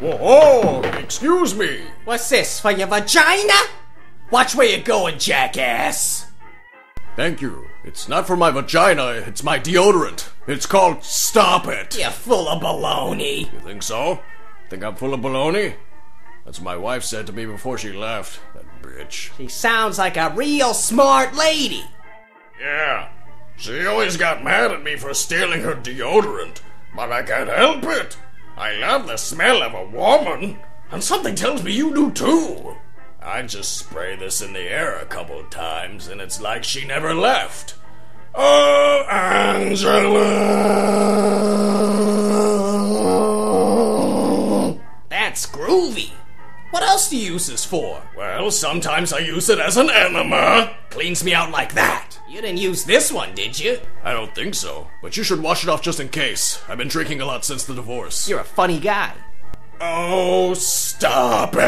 Whoa, excuse me. What's this, for your vagina? Watch where you're going, jackass! Thank you. It's not for my vagina, it's my deodorant. It's called Stop It. You're full of baloney. You think so? Think I'm full of baloney? That's what my wife said to me before she left. That bitch. She sounds like a real smart lady. Yeah. She always got mad at me for stealing her deodorant, but I can't help it. I love the smell of a woman, and something tells me you do too. I just spray this in the air a couple times, and it's like she never left. Oh, Angela! That's groovy. What else do you use this for? Well, sometimes I use it as an enema. Cleans me out like that. You didn't use this one, did you? I don't think so, but you should wash it off just in case. I've been drinking a lot since the divorce. You're a funny guy. Oh, stop it!